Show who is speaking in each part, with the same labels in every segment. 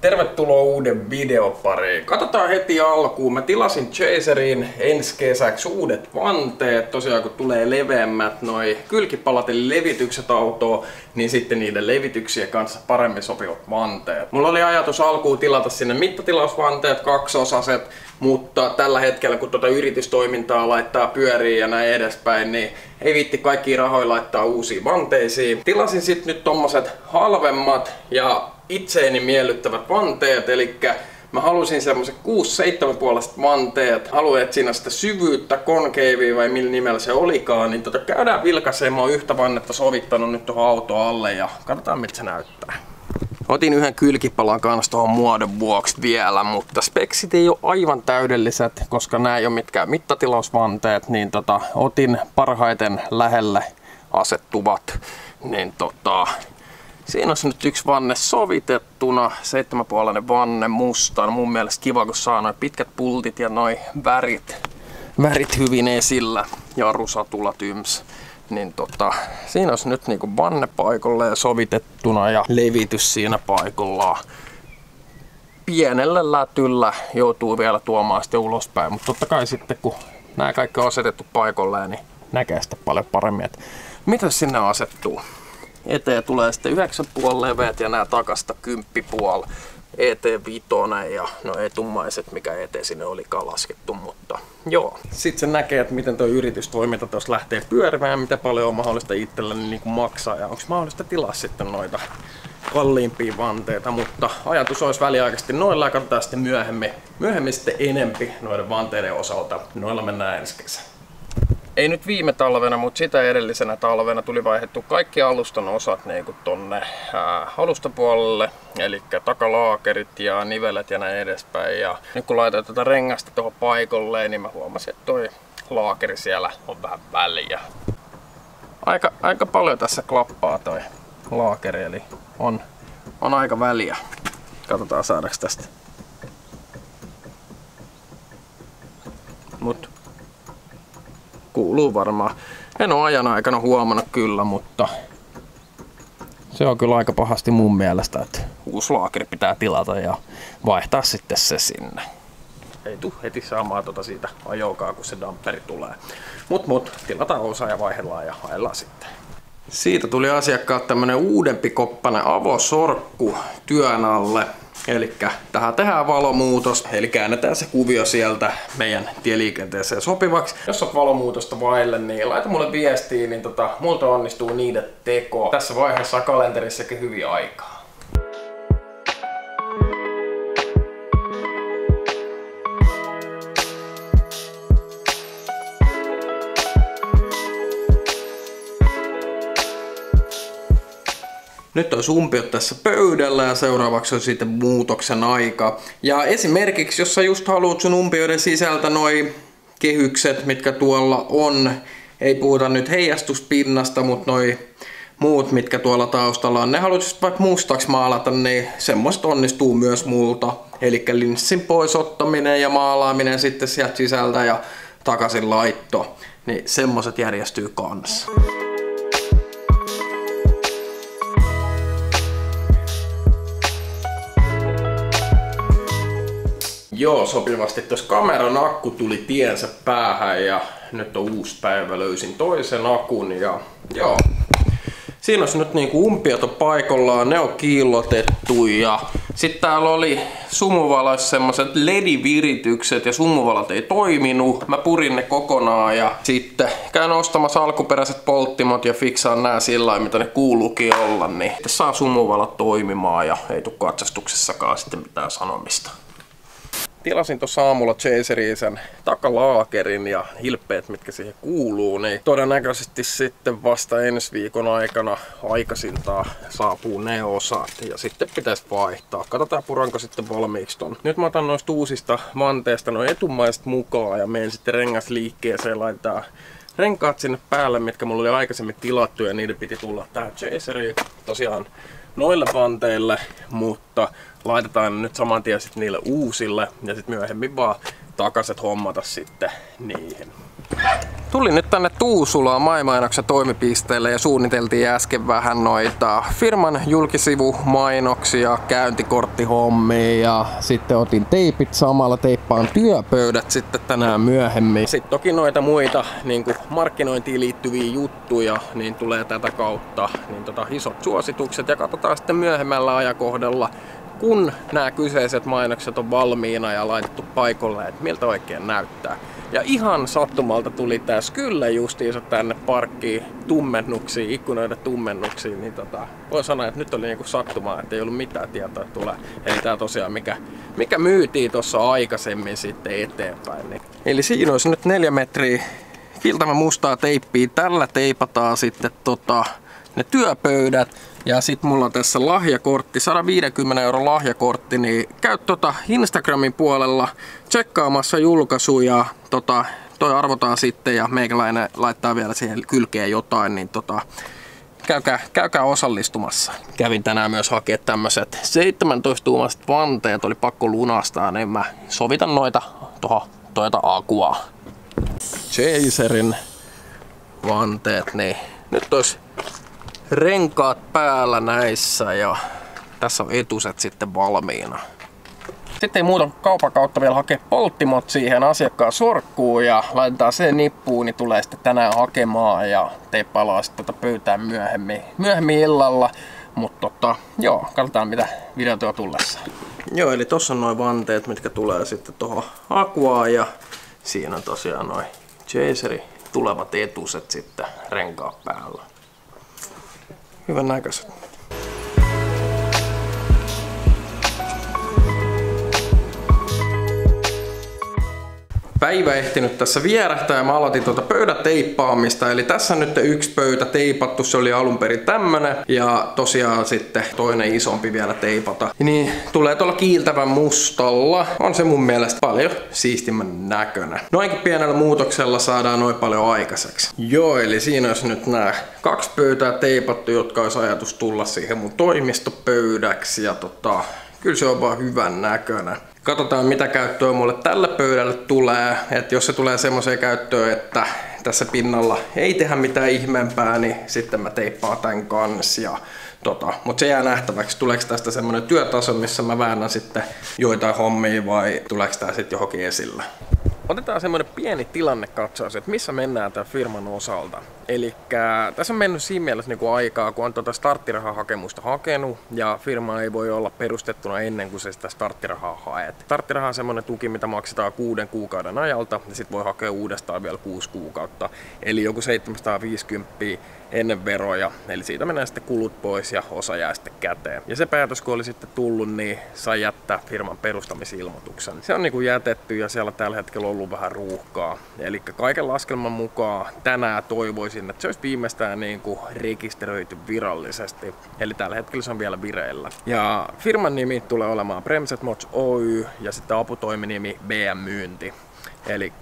Speaker 1: Tervetuloa uuden videopariin. Katsotaan heti alkuun. Mä tilasin Chaseriin ensi kesäksi uudet vanteet. Tosiaan kun tulee leveämmät noi kylkipalat eli levitykset autoon, niin sitten niiden levityksien kanssa paremmin sopivat vanteet. Mulla oli ajatus alkuun tilata sinne mittatilausvanteet, kaksosaset, mutta tällä hetkellä kun tuota yritystoimintaa laittaa pyöriin ja näin edespäin, niin ei viitti kaikki rahoja laittaa uusiin vanteisiin. Tilasin sitten nyt tommoset halvemmat ja itseeni miellyttävät vanteet, eli mä halusin semmoisen 6-7 puolesta vanteet, haluan, että siinä sitä syvyyttä, konkeivia vai millä nimellä se olikaan, niin tota käydään oon yhtä vannetta sovittanut nyt tuohon auto alle ja katsotaan miltä se näyttää. Otin yhden kylkipalan kanssa tuohon muodon vuoksi vielä, mutta speksit ei ole aivan täydelliset, koska nämä ei ole mitkään mittatilausvanteet, niin tota, otin parhaiten lähelle asettuvat. Niin tota, Siinä on nyt yksi vanne sovitettuna, seitsemänpuolinen vanne mustan. Mun mielestä kiva, kun saa noin pitkät pultit ja noin värit, värit hyvin esillä. Jarrusatulat yms. Niin tota, siinä olisi nyt niinku vanne paikalle ja sovitettuna ja levitys siinä paikallaan. Pienellä lätyllä joutuu vielä tuomaan sitten ulospäin, mutta totta kai sitten kun nämä kaikki on asetettu paikalleen, niin näkee sitä paljon paremmin, että mitä sinne asettuu eteen tulee sitten 9,5 leveät ja nämä takasta 10,5 ET5 ja no etumaiset, mikä eteen sinne oli laskettu, mutta joo. Sitten se näkee, että miten tuo yritystoiminta tuossa lähtee pyörimään, mitä paljon on mahdollista itselleni niin kuin maksaa ja onko mahdollista tilaa sitten noita kalliimpia vanteita, mutta ajatus olisi väliaikaisesti noilla ja katsotaan sitten myöhemmin, myöhemmin sitten enempi noiden vanteiden osalta. Noilla mennään ensi kesä ei nyt viime talvena, mutta sitä edellisenä talvena tuli vaihdettu kaikki alustan osat niin kuin tonne ää, alustapuolelle, eli takalaakerit ja nivelet ja näin edespäin. Ja nyt kun laitoin tätä rengasta tuohon paikalle, niin mä huomasin, että toi laakeri siellä on vähän väliä. Aika, aika paljon tässä klappaa toi laakeri, eli on, on aika väliä. Katsotaan saadaanko tästä. Mut kuuluu varmaan. En ole ajan aikana huomannut kyllä, mutta se on kyllä aika pahasti mun mielestä, että uusi laakeri pitää tilata ja vaihtaa sitten se sinne. Ei tu heti saamaan tota siitä ajokaa, kun se damperi tulee. Mut mut, tilataan osa ja vaihdellaan ja ajellaan sitten. Siitä tuli asiakkaat tämmönen uudempi koppainen avosorkku työn alle. Eli tähän tehdään valomuutos, eli käännetään se kuvio sieltä meidän tieliikenteeseen sopivaksi. Jos on valomuutosta vaille, niin laita mulle viestiä, niin tota, multa onnistuu niiden teko. Tässä vaiheessa kalenterissakin hyvin aikaa. Nyt on umpiot tässä pöydällä ja seuraavaksi on sitten muutoksen aika. Ja esimerkiksi, jos sä just haluat sun umpioiden sisältä noin kehykset, mitkä tuolla on, ei puhuta nyt heijastuspinnasta, mutta noin muut, mitkä tuolla taustalla on, ne haluat vaikka mustaksi maalata, niin semmoista onnistuu myös multa. Eli linssin poisottaminen ja maalaaminen sitten sieltä sisältä ja takaisin laitto, niin semmoset järjestyy kanssa. Joo, sopivasti. Tuossa kameran akku tuli tiensä päähän ja nyt on uusi päivä. Löysin toisen akun ja joo. Siinä olisi nyt niinku umpiot on paikallaan, ne on kiillotettu ja sitten täällä oli sumuvaloissa semmoset lediviritykset ja sumuvalot ei toiminut. Mä purin ne kokonaan ja sitten käyn ostamassa alkuperäiset polttimot ja fiksaan nää sillä mitä ne kuuluukin olla, niin saa sumuvalot toimimaan ja ei tule katsastuksessakaan sitten mitään sanomista tilasin tuossa aamulla Chaseriin sen takalaakerin ja hilpeet, mitkä siihen kuuluu, niin todennäköisesti sitten vasta ensi viikon aikana aikaisintaan saapuu ne osat ja sitten pitäisi vaihtaa. Katsotaan puranko sitten valmiiksi ton. Nyt mä otan noista uusista vanteista noin etumaiset mukaan ja menen sitten rengasliikkeeseen laitetaan renkaat sinne päälle, mitkä mulla oli aikaisemmin tilattu ja niiden piti tulla tähän Chaseriin. Tosiaan noille vanteille, mutta laitetaan nyt saman tien sit niille uusille ja sitten myöhemmin vaan takaiset hommata sitten niihin. Tuli nyt tänne Tuusulaan maimainoksen toimipisteelle ja suunniteltiin äsken vähän noita firman julkisivumainoksia, käyntikorttihommia ja sitten otin teipit samalla, teippaan työpöydät sitten tänään myöhemmin. Sitten toki noita muita niin markkinointiin liittyviä juttuja, niin tulee tätä kautta niin tota, isot suositukset ja katsotaan sitten myöhemmällä ajakohdalla kun nämä kyseiset mainokset on valmiina ja laitettu paikalle, että miltä oikein näyttää. Ja ihan sattumalta tuli tässä kyllä justiinsa tänne parkkiin tummennuksiin, ikkunoiden tummennuksiin, niin tota, voi sanoa, että nyt oli niinku sattumaa, että ei ollut mitään tietoa, tulee. Eli tää tosiaan, mikä, mikä myytiin tuossa aikaisemmin sitten eteenpäin. Niin. Eli siinä olisi nyt neljä metriä kiltämä mustaa teippiä. Tällä teipataan sitten tota, ne työpöydät. Ja sit mulla on tässä lahjakortti, 150 euro lahjakortti, niin käy tota Instagramin puolella tsekkaamassa julkaisuja. Tota, toi arvotaan sitten ja meikäläinen laittaa vielä siihen kylkeen jotain, niin tota, käykää, käykää osallistumassa. Kävin tänään myös hakea tämmöiset 17 tuumaiset vanteet, oli pakko lunastaa, niin mä sovitan noita tuohon Toyota Aquaa. Chaserin vanteet, niin nyt olisi renkaat päällä näissä ja tässä on etuset sitten valmiina. Sitten ei muuta kaupan kautta vielä hakea polttimot siihen asiakkaan sorkkuun ja laitetaan se nippuun, niin tulee sitten tänään hakemaan ja teippaillaan sitten tota pöytään myöhemmin, myöhemmin illalla. Mutta tota, joo, katsotaan mitä videota on tullessa. Joo, eli tossa on noin vanteet, mitkä tulee sitten tuohon Aquaan ja siinä on tosiaan noin Chaseri tulevat etuset sitten renkaan päällä hyvän näköiset. Päivä ehtinyt tässä vierähtää ja mä aloitin tuota pöydäteippaamista. Eli tässä nyt yksi pöytä teipattu, se oli alun perin tämmönen. Ja tosiaan sitten toinen isompi vielä teipata. Niin tulee tuolla kiiltävän mustalla. On se mun mielestä paljon siistimän näköinen. Noinkin pienellä muutoksella saadaan noin paljon aikaiseksi. Joo, eli siinä olisi nyt nämä kaksi pöytää teipattu, jotka olisi ajatus tulla siihen mun toimistopöydäksi. Ja tota, kyllä se on vaan hyvän näköinen. Katsotaan mitä käyttöä mulle tällä pöydälle tulee. Et jos se tulee semmoiseen käyttöön, että tässä pinnalla ei tehdä mitään ihmeempää, niin sitten mä teippaan tän kanssa. Ja tota, mutta se jää nähtäväksi, tuleeko tästä semmoinen työtaso, missä mä väännän sitten joitain hommia vai tuleeko tää sitten johonkin esille. Otetaan semmoinen pieni tilannekatsaus, että missä mennään tämän firman osalta. Eli tässä on mennyt siinä mielessä niin kuin aikaa, kun on tuota starttirahahakemusta hakenut ja firma ei voi olla perustettuna ennen kuin se sitä starttirahaa haet. Starttiraha on semmoinen tuki, mitä maksetaan kuuden kuukauden ajalta ja sitten voi hakea uudestaan vielä kuusi kuukautta. Eli joku 750 ennen veroja, eli siitä menee sitten kulut pois ja osa jää sitten käteen. Ja se päätös, kun oli sitten tullut, niin sai jättää firman perustamisilmoituksen. Se on niin kuin jätetty ja siellä tällä hetkellä on ollut vähän ruuhkaa. Eli kaiken laskelman mukaan tänään toivoisin, että se olisi viimeistään niin kuin rekisteröity virallisesti. Eli tällä hetkellä se on vielä vireillä. Ja firman nimi tulee olemaan Bremset Mods Oy ja sitten aputoiminimi BM Myynti. Eli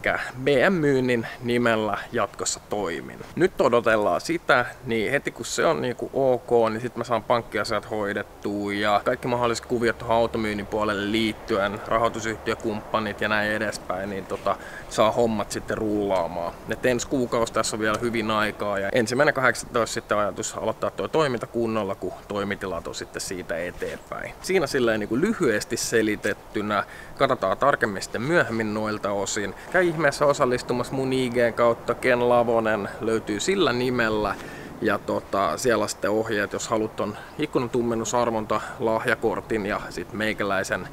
Speaker 1: BM-myynnin nimellä jatkossa toimin. Nyt odotellaan sitä, niin heti kun se on niinku ok, niin sitten mä saan pankkiasiat hoidettua ja kaikki mahdolliset kuviot tuohon automyynnin puolelle liittyen, rahoitusyhtiökumppanit ja näin edespäin, niin tota, saa hommat sitten rullaamaan. Et ensi kuukausi tässä on vielä hyvin aikaa ja ensimmäinen 18 sitten ajatus aloittaa tuo toiminta kunnolla, kun toimitilat on sitten siitä eteenpäin. Siinä silleen niin kuin lyhyesti selitettynä, katsotaan tarkemmin sitten myöhemmin noilta osin. Käy ihmeessä osallistumassa mun IG kautta, Ken Lavonen löytyy sillä nimellä. Ja tota, siellä sitten ohjeet, jos haluat ton ikkunatummennusarvonta lahjakortin ja sitten meikäläisen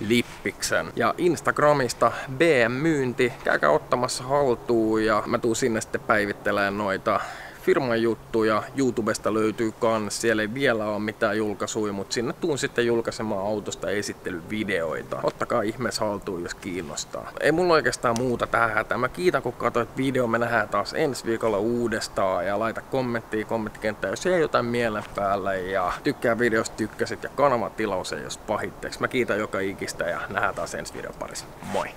Speaker 1: lippiksen. Ja Instagramista BM-myynti, käykää ottamassa haltuun ja mä tuun sinne sitten päivittelemään noita firman juttuja. YouTubesta löytyy kans. Siellä ei vielä ole mitään julkaisuja, mutta sinne tuun sitten julkaisemaan autosta esittelyvideoita. Ottakaa ihmeessä haltuun, jos kiinnostaa. Ei mulla oikeastaan muuta tähän hätään. Mä kiitän, kun katsoit video. Me nähdään taas ensi viikolla uudestaan. Ja laita kommenttia kommenttikenttään, jos ei jotain mielen päällä. Ja tykkää videosta, tykkäsit ja kanavatilaus ei jos pahitteeksi. Mä kiitän joka ikistä ja nähdään taas ensi videon parissa. Moi!